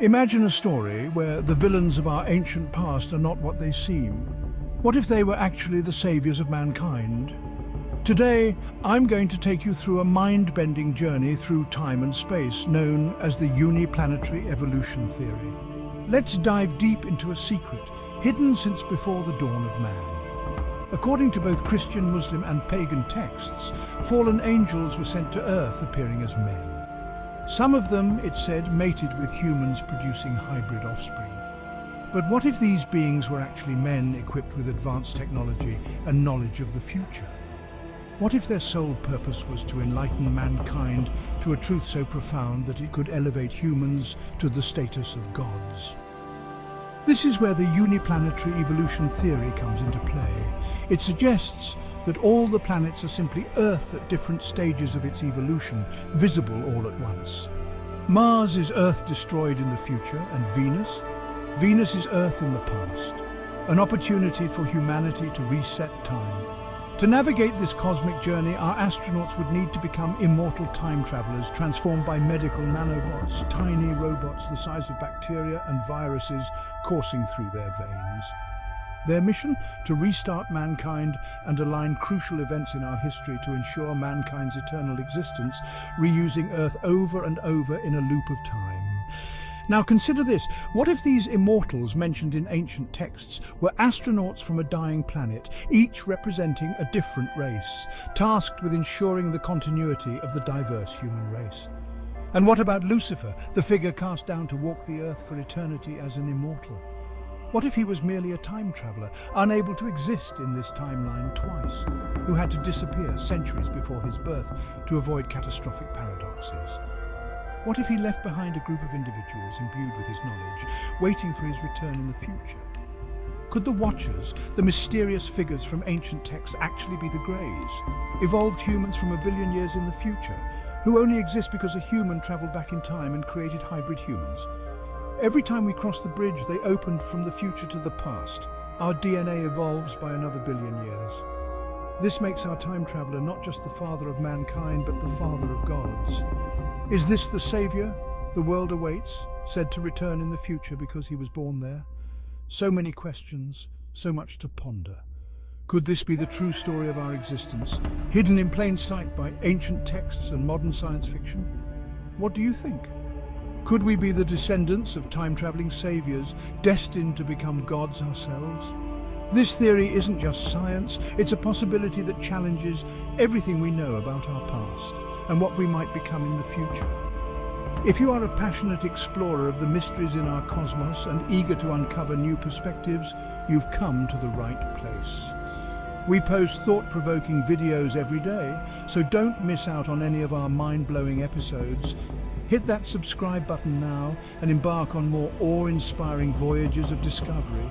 Imagine a story where the villains of our ancient past are not what they seem. What if they were actually the saviors of mankind? Today, I'm going to take you through a mind-bending journey through time and space known as the uniplanetary evolution theory. Let's dive deep into a secret hidden since before the dawn of man. According to both Christian, Muslim and pagan texts, fallen angels were sent to Earth appearing as men. Some of them, it said, mated with humans producing hybrid offspring. But what if these beings were actually men equipped with advanced technology and knowledge of the future? What if their sole purpose was to enlighten mankind to a truth so profound that it could elevate humans to the status of gods? This is where the uniplanetary evolution theory comes into play. It suggests that all the planets are simply Earth at different stages of its evolution, visible all at once. Mars is Earth destroyed in the future, and Venus? Venus is Earth in the past, an opportunity for humanity to reset time. To navigate this cosmic journey, our astronauts would need to become immortal time travelers, transformed by medical nanobots, tiny robots the size of bacteria and viruses coursing through their veins. Their mission? To restart mankind and align crucial events in our history to ensure mankind's eternal existence, reusing Earth over and over in a loop of time. Now consider this, what if these immortals mentioned in ancient texts were astronauts from a dying planet, each representing a different race, tasked with ensuring the continuity of the diverse human race? And what about Lucifer, the figure cast down to walk the earth for eternity as an immortal? What if he was merely a time traveller, unable to exist in this timeline twice, who had to disappear centuries before his birth to avoid catastrophic paradoxes? What if he left behind a group of individuals imbued with his knowledge, waiting for his return in the future? Could the Watchers, the mysterious figures from ancient texts, actually be the Greys, evolved humans from a billion years in the future, who only exist because a human travelled back in time and created hybrid humans? Every time we cross the bridge, they opened from the future to the past. Our DNA evolves by another billion years. This makes our time traveller not just the father of mankind, but the father of gods. Is this the saviour the world awaits, said to return in the future because he was born there? So many questions, so much to ponder. Could this be the true story of our existence, hidden in plain sight by ancient texts and modern science fiction? What do you think? Could we be the descendants of time-travelling saviours, destined to become gods ourselves? This theory isn't just science, it's a possibility that challenges everything we know about our past and what we might become in the future. If you are a passionate explorer of the mysteries in our cosmos and eager to uncover new perspectives, you've come to the right place. We post thought-provoking videos every day, so don't miss out on any of our mind-blowing episodes Hit that subscribe button now and embark on more awe-inspiring voyages of discovery.